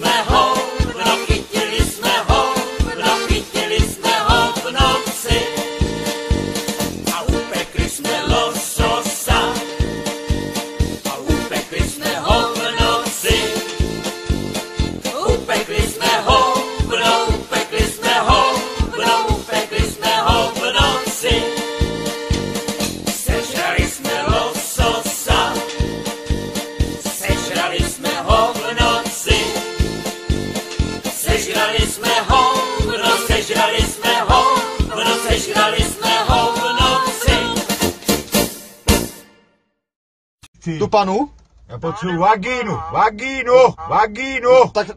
Jsme ho, no chytili jsme ho, no chytili jsme ho v noci. Sežrali jsme ho, no sežrali jsme ho, no sežrali jsme ho v noci. Tu panu? Já potřebuji vagínu, vagínu, vagínu. Tak, tak